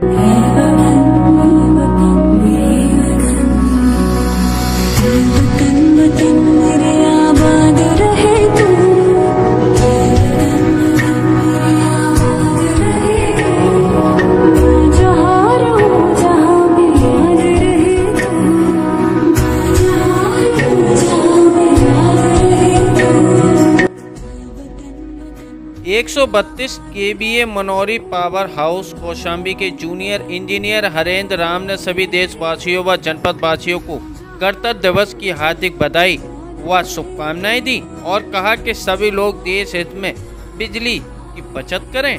Ever 132 K V A Manori power house, Kaushambi के junior engineer Harendra Ram ने सभी देशवासियों व जनपद वासियों को गणतंत्र दिवस की हार्दिक बधाई व शुभकामनाएँ दी और कहा कि सभी लोग देश हित में बिजली की बचत करें।